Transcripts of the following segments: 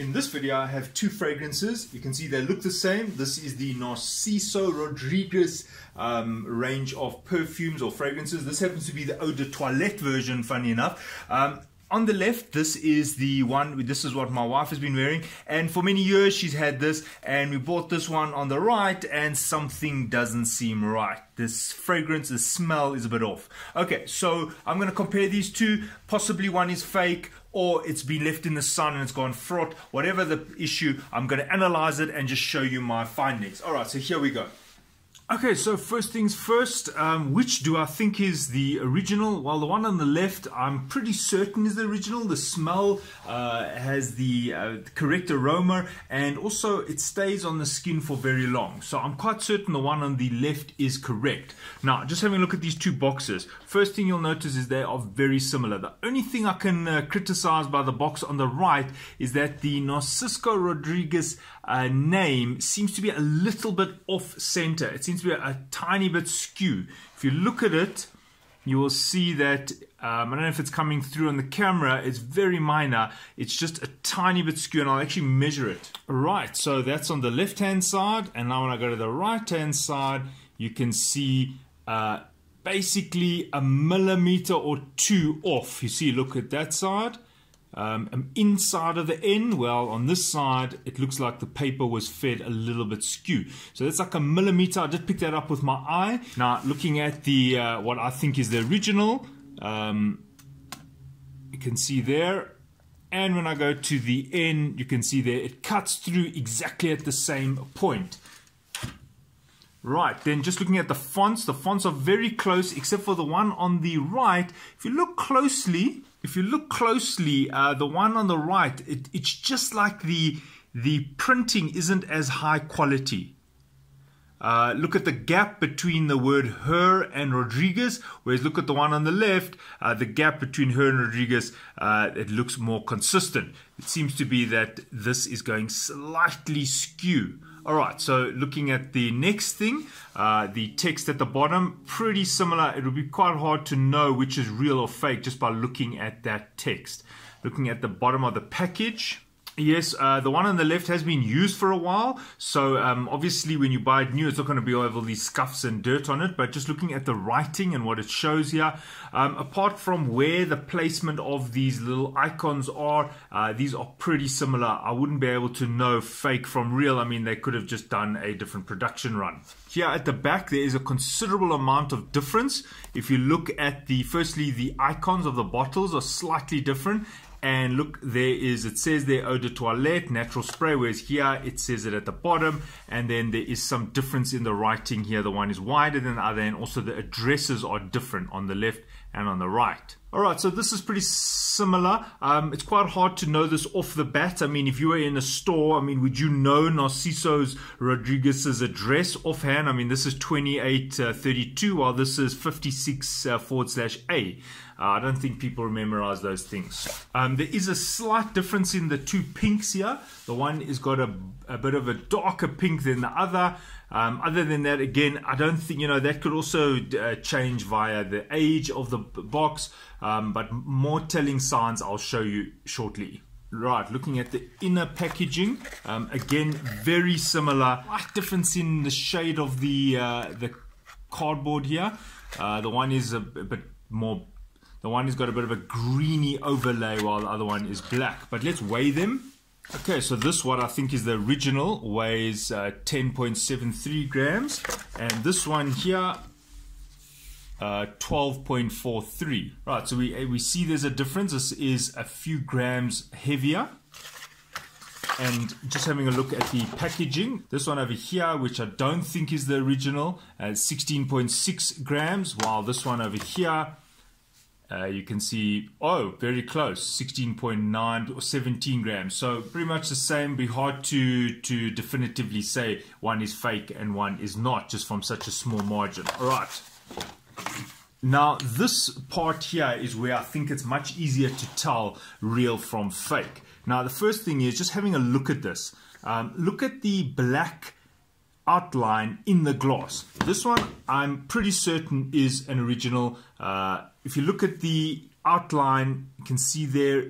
In this video I have two fragrances. You can see they look the same. This is the Narciso Rodriguez um, range of perfumes or fragrances. This happens to be the Eau de Toilette version, funny enough. Um, on the left, this is the one, this is what my wife has been wearing. And for many years, she's had this. And we bought this one on the right, and something doesn't seem right. This fragrance, the smell is a bit off. Okay, so I'm going to compare these two. Possibly one is fake, or it's been left in the sun and it's gone fraught. Whatever the issue, I'm going to analyze it and just show you my findings. All right, so here we go. Okay, so first things first, um, which do I think is the original? Well, the one on the left, I'm pretty certain is the original. The smell uh, has the uh, correct aroma and also it stays on the skin for very long. So I'm quite certain the one on the left is correct. Now, just having a look at these two boxes. First thing you'll notice is they are very similar. The only thing I can uh, criticize by the box on the right is that the Narciso Rodriguez uh, name seems to be a little bit off center. It seems to be a, a tiny bit skew. If you look at it, you will see that um, I don't know if it's coming through on the camera. It's very minor. It's just a tiny bit skew, and I'll actually measure it. Right, so that's on the left-hand side, and now when I go to the right-hand side, you can see uh, basically a millimeter or two off. You see, look at that side um, inside of the N, well, on this side, it looks like the paper was fed a little bit skew. So that's like a millimeter. I did pick that up with my eye. Now, looking at the uh, what I think is the original, um, you can see there. And when I go to the N, you can see there, it cuts through exactly at the same point. Right, then just looking at the fonts, the fonts are very close except for the one on the right. If you look closely, if you look closely, uh, the one on the right, it, it's just like the, the printing isn't as high quality. Uh, look at the gap between the word her and Rodriguez, whereas look at the one on the left, uh, the gap between her and Rodriguez, uh, it looks more consistent. It seems to be that this is going slightly skew. All right, so looking at the next thing, uh, the text at the bottom, pretty similar. It would be quite hard to know which is real or fake just by looking at that text. Looking at the bottom of the package, Yes, uh, the one on the left has been used for a while. So um, obviously when you buy it new, it's not going to be all these scuffs and dirt on it. But just looking at the writing and what it shows here, um, apart from where the placement of these little icons are, uh, these are pretty similar. I wouldn't be able to know fake from real. I mean, they could have just done a different production run. Here at the back, there is a considerable amount of difference. If you look at the, firstly, the icons of the bottles are slightly different and look there is it says there oh, eau de toilette natural spray whereas here it says it at the bottom. And then there is some difference in the writing here. The one is wider than the other and also the addresses are different on the left and on the right all right, so this is pretty similar. Um, it's quite hard to know this off the bat. I mean, if you were in a store, I mean, would you know Narciso's Rodriguez's address offhand? I mean, this is 2832, uh, while this is 56 uh, forward slash A. Uh, I don't think people memorize those things. Um, there is a slight difference in the two pinks here. The one is got a, a bit of a darker pink than the other. Um, other than that, again, I don't think, you know, that could also uh, change via the age of the box, um, but more telling signs I'll show you shortly. Right, looking at the inner packaging, um, again, very similar. Slight difference in the shade of the uh, the cardboard here. Uh, the one is a, a bit more, the one has got a bit of a greeny overlay while the other one is black. But let's weigh them. Okay, so this one I think is the original, weighs uh, 10.73 grams, and this one here, uh, 12.43. Right, so we, we see there's a difference. This is a few grams heavier. And just having a look at the packaging, this one over here, which I don't think is the original, uh, 16.6 grams, while this one over here uh, you can see, oh, very close, 16.9 or 17 grams. So pretty much the same. Be hard to, to definitively say one is fake and one is not, just from such a small margin. All right. Now, this part here is where I think it's much easier to tell real from fake. Now, the first thing is just having a look at this. Um, look at the black outline in the glass. This one, I'm pretty certain is an original. Uh, if you look at the outline, you can see there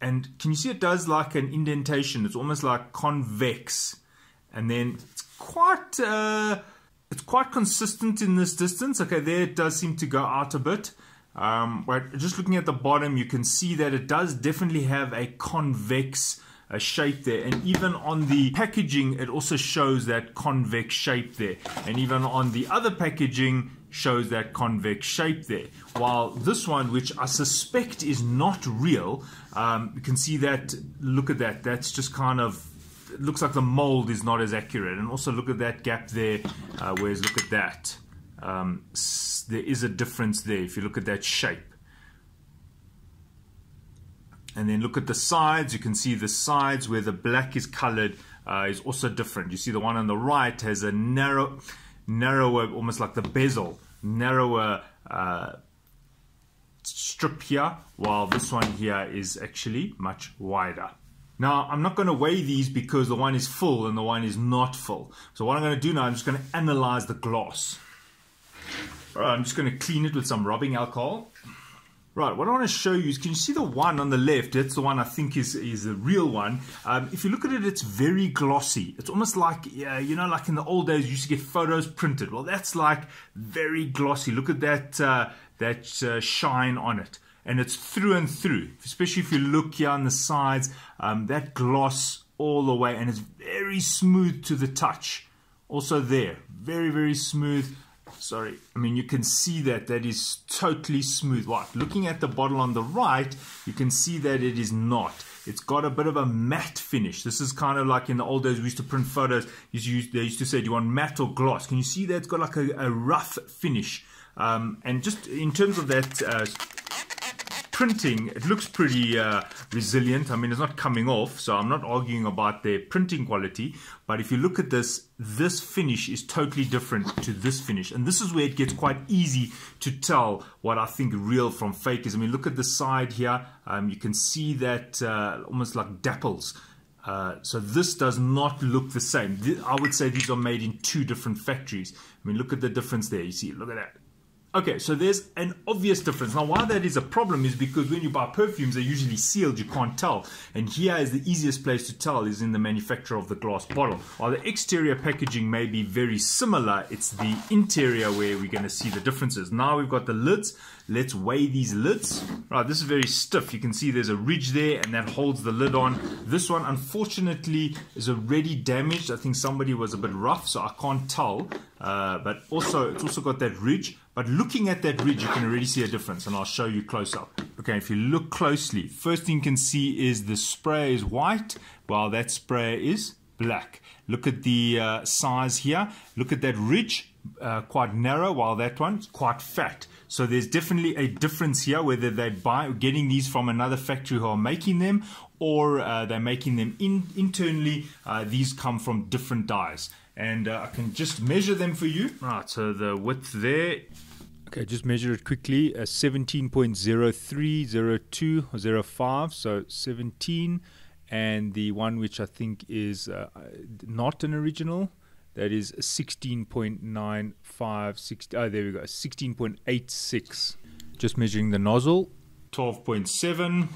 and can you see it does like an indentation? It's almost like convex, and then it's quite uh, it's quite consistent in this distance. Okay, there it does seem to go out a bit. Um, but just looking at the bottom, you can see that it does definitely have a convex uh, shape there. And even on the packaging, it also shows that convex shape there. And even on the other packaging, shows that convex shape there. While this one, which I suspect is not real, um, you can see that, look at that, that's just kind of it looks like the mold is not as accurate. And also look at that gap there, uh, whereas look at that. Um, there is a difference there if you look at that shape. And then look at the sides. You can see the sides where the black is colored uh, is also different. You see the one on the right has a narrow, narrower, almost like the bezel, narrower uh, strip here, while this one here is actually much wider. Now, I'm not going to weigh these because the one is full and the one is not full. So what I'm going to do now, I'm just going to analyze the glass. Right, I'm just going to clean it with some rubbing alcohol. Right, what I want to show you is, can you see the one on the left? That's the one I think is, is the real one. Um, if you look at it, it's very glossy. It's almost like, uh, you know, like in the old days, you used to get photos printed. Well, that's like very glossy. Look at that, uh, that uh, shine on it and it's through and through, especially if you look here on the sides, um, that gloss all the way, and it's very smooth to the touch. Also there, very, very smooth. Sorry, I mean, you can see that that is totally smooth. What? Looking at the bottle on the right, you can see that it is not. It's got a bit of a matte finish. This is kind of like in the old days we used to print photos. They used to say, do you want matte or gloss? Can you see that it's got like a, a rough finish? Um, and just in terms of that uh, printing, it looks pretty uh, resilient. I mean, it's not coming off, so I'm not arguing about their printing quality. But if you look at this, this finish is totally different to this finish. And this is where it gets quite easy to tell what I think real from fake is. I mean, look at the side here. Um, you can see that uh, almost like dapples. Uh, so this does not look the same. I would say these are made in two different factories. I mean, look at the difference there. You see, look at that. Okay, so there's an obvious difference. Now, why that is a problem is because when you buy perfumes, they're usually sealed, you can't tell. And here is the easiest place to tell is in the manufacture of the glass bottle. While the exterior packaging may be very similar, it's the interior where we're going to see the differences. Now we've got the lids. Let's weigh these lids. Right, this is very stiff. You can see there's a ridge there and that holds the lid on. This one, unfortunately, is already damaged. I think somebody was a bit rough, so I can't tell. Uh, but also, it's also got that ridge. But looking at that ridge, you can already see a difference, and I'll show you close up. Okay, if you look closely, first thing you can see is the spray is white, while that spray is black. Look at the uh, size here. Look at that ridge, uh, quite narrow, while that one's quite fat. So there's definitely a difference here, whether they're buy, getting these from another factory who are making them, or uh, they're making them in, internally. Uh, these come from different dies. And uh, I can just measure them for you. Right, so the width there Okay, just measure it quickly. Uh, 17.030205, so 17. And the one which I think is uh, not an original, that is 16.95. oh, there we go, 16.86. Just measuring the nozzle. 12.7.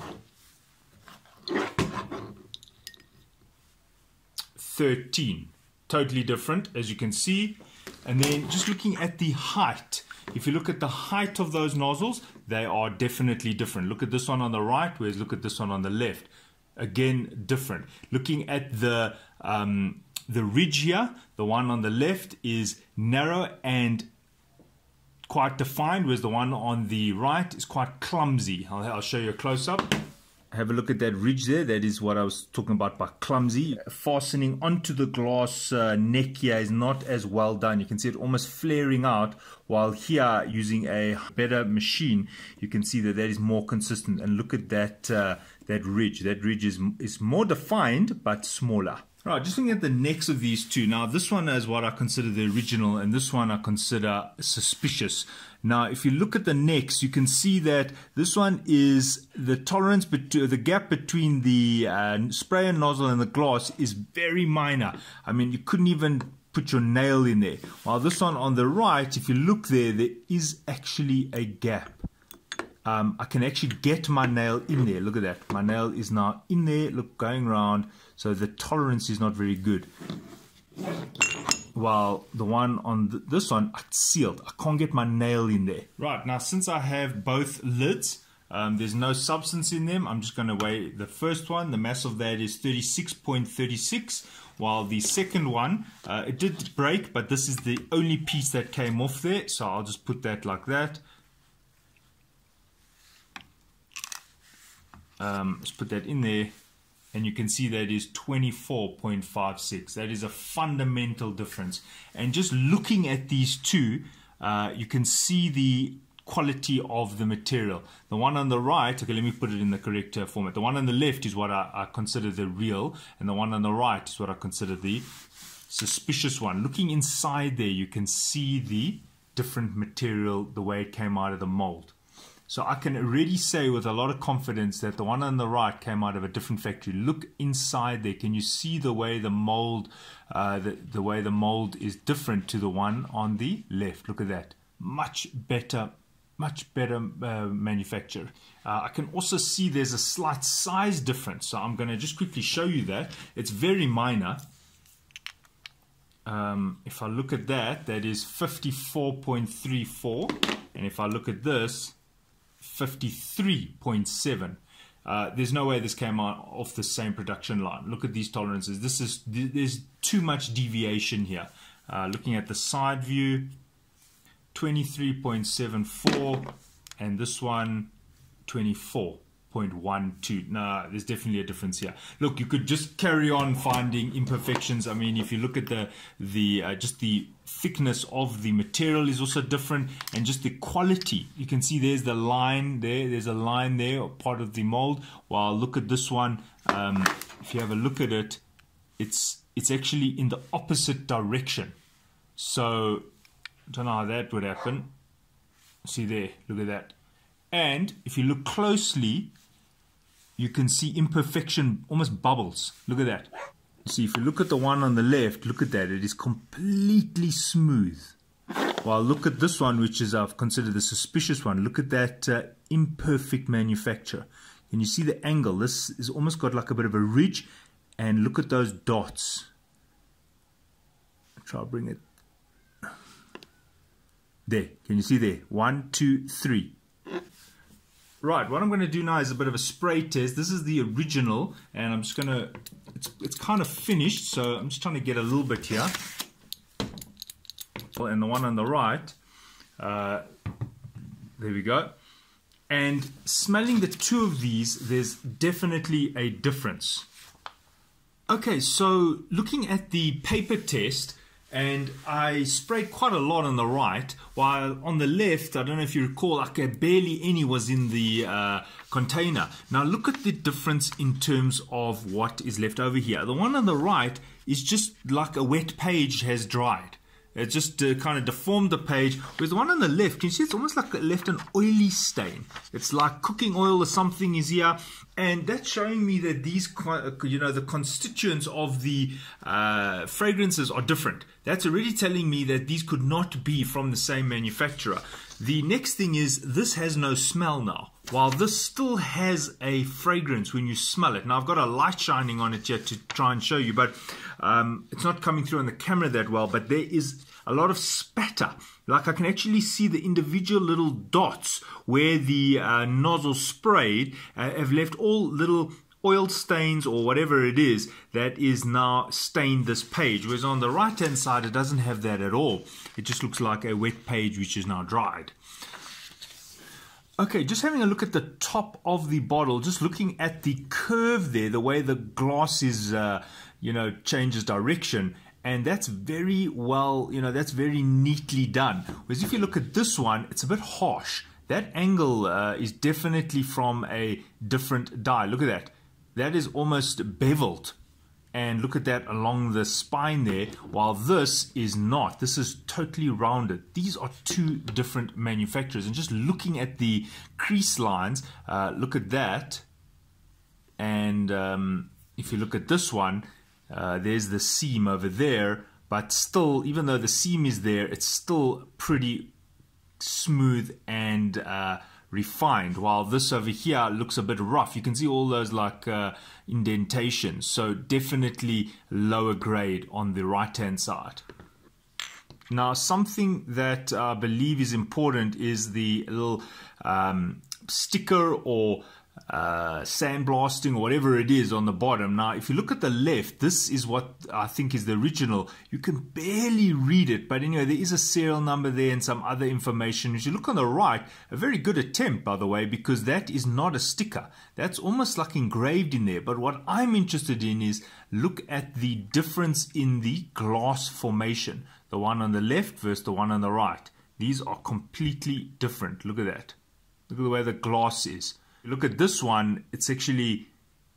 13. Totally different, as you can see. And then just looking at the height if you look at the height of those nozzles, they are definitely different. Look at this one on the right, whereas look at this one on the left. Again, different. Looking at the um, the ridge here, the one on the left is narrow and quite defined, whereas the one on the right is quite clumsy. I'll, I'll show you a close up have a look at that ridge there. That is what I was talking about by clumsy. Fastening onto the glass uh, neck here is not as well done. You can see it almost flaring out while here using a better machine you can see that that is more consistent and look at that uh, that ridge. That ridge is, is more defined but smaller. Right, just looking at the necks of these two. Now, this one is what I consider the original, and this one I consider suspicious. Now, if you look at the necks, you can see that this one is the tolerance, between the gap between the uh, sprayer nozzle and the glass is very minor. I mean, you couldn't even put your nail in there. While this one on the right, if you look there, there is actually a gap. Um, I can actually get my nail in there. Look at that. My nail is now in there, look, going around. So the tolerance is not very good. While the one on th this one, it's sealed. I can't get my nail in there. Right, now since I have both lids, um, there's no substance in them. I'm just going to weigh the first one. The mass of that is 36.36, while the second one, uh, it did break, but this is the only piece that came off there. So I'll just put that like that. Um, let's put that in there. And you can see that is 24.56. That is a fundamental difference. And just looking at these two, uh, you can see the quality of the material. The one on the right, okay, let me put it in the correct uh, format. The one on the left is what I, I, consider the real, and the one on the right is what I consider the suspicious one. Looking inside there, you can see the different material, the way it came out of the mold. So I can already say with a lot of confidence that the one on the right came out of a different factory. Look inside there. Can you see the way the mold, uh, the, the way the mold is different to the one on the left? Look at that. Much better much better uh, manufacture. Uh, I can also see there's a slight size difference. So I'm going to just quickly show you that. It's very minor. Um, if I look at that, that is 54.34. And if I look at this, 53.7. Uh, there's no way this came out off the same production line. Look at these tolerances. This is there's too much deviation here. Uh, looking at the side view, 23.74 and this one 24.12 nah there's definitely a difference here. Look you could just carry on finding imperfections. I mean if you look at the the uh, just the thickness of the material is also different and just the quality. You can see there's the line there there's a line there part of the mold. While look at this one. Um, if you have a look at it it's it's actually in the opposite direction. So don't know how that would happen. See there, look at that. And if you look closely, you can see imperfection, almost bubbles. Look at that. See, if you look at the one on the left, look at that. It is completely smooth. While look at this one, which is I've considered the suspicious one. Look at that uh, imperfect manufacture. Can you see the angle? This is almost got like a bit of a ridge. And look at those dots. I'll try to bring it there, can you see there? One, two, three. Right, what I'm going to do now is a bit of a spray test. This is the original, and I'm just going to, it's, it's kind of finished, so I'm just trying to get a little bit here. Well, and the one on the right, uh, there we go. And smelling the two of these, there's definitely a difference. Okay, so looking at the paper test, and I sprayed quite a lot on the right, while on the left, I don't know if you recall, I like barely any was in the uh, container. Now look at the difference in terms of what is left over here. The one on the right is just like a wet page has dried. It just uh, kind of deformed the page. Whereas the one on the left, can you see it's almost like it left an oily stain. It's like cooking oil or something is here. And that's showing me that these, you know, the constituents of the uh, fragrances are different. That's already telling me that these could not be from the same manufacturer. The next thing is this has no smell now, while this still has a fragrance when you smell it. Now I've got a light shining on it yet to try and show you, but um, it's not coming through on the camera that well, but there is a lot of spatter. Like I can actually see the individual little dots where the uh, nozzle sprayed uh, have left all little oil stains or whatever it is that is now stained this page. Whereas on the right hand side, it doesn't have that at all. It just looks like a wet page which is now dried. Okay, just having a look at the top of the bottle, just looking at the curve there, the way the glass is uh, you know, changes direction. And that's very well, you know, that's very neatly done. Whereas if you look at this one, it's a bit harsh. That angle uh, is definitely from a different die. Look at that. That is almost beveled. And look at that along the spine there, while this is not. This is totally rounded. These are two different manufacturers. And just looking at the crease lines, uh, look at that. And um, if you look at this one, uh, there's the seam over there, but still, even though the seam is there, it's still pretty smooth and uh, refined, while this over here looks a bit rough. You can see all those like uh, indentations. So definitely lower grade on the right hand side. Now, something that I believe is important is the little um, sticker or uh, sandblasting or whatever it is on the bottom. Now, if you look at the left, this is what I think is the original. You can barely read it, but anyway, there is a serial number there and some other information. If you look on the right, a very good attempt, by the way, because that is not a sticker. That's almost like engraved in there. But what I'm interested in is look at the difference in the glass formation. The one on the left versus the one on the right. These are completely different. Look at that. Look at the way the glass is look at this one, it's actually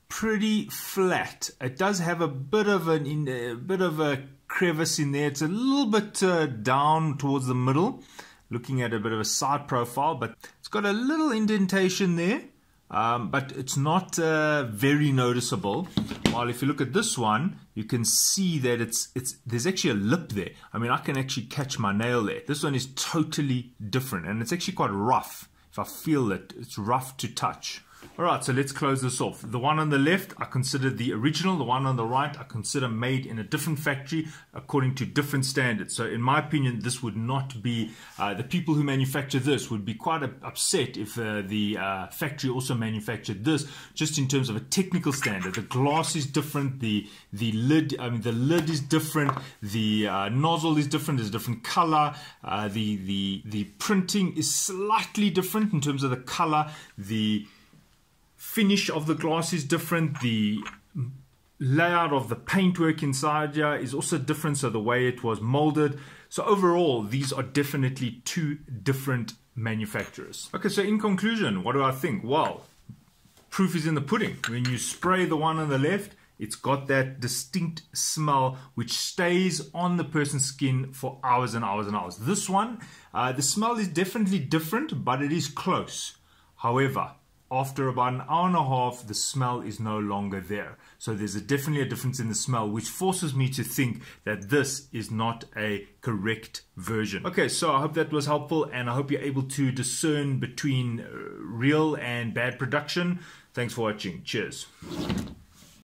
pretty flat. It does have a bit of an in, a bit of a crevice in there. It's a little bit uh, down towards the middle, looking at a bit of a side profile, but it's got a little indentation there. Um, but it's not uh, very noticeable. While if you look at this one, you can see that it's it's there's actually a lip there. I mean, I can actually catch my nail there. This one is totally different, and it's actually quite rough if I feel it, it's rough to touch. All right, so let's close this off. The one on the left, I consider the original. The one on the right, I consider made in a different factory according to different standards. So in my opinion, this would not be, uh, the people who manufacture this would be quite upset if uh, the uh, factory also manufactured this, just in terms of a technical standard. The glass is different, the, the lid, I mean, the lid is different, the uh, nozzle is different, there's a different color, uh, the, the, the printing is slightly different in terms of the color, the finish of the glass is different. The layout of the paintwork inside here is also different. So the way it was molded. So overall, these are definitely two different manufacturers. Okay, so in conclusion, what do I think? Well, proof is in the pudding. When you spray the one on the left, it's got that distinct smell which stays on the person's skin for hours and hours and hours. This one, uh, the smell is definitely different, but it is close. However, after about an hour and a half, the smell is no longer there. So there's a, definitely a difference in the smell, which forces me to think that this is not a correct version. Okay, so I hope that was helpful, and I hope you're able to discern between uh, real and bad production. Thanks for watching. Cheers.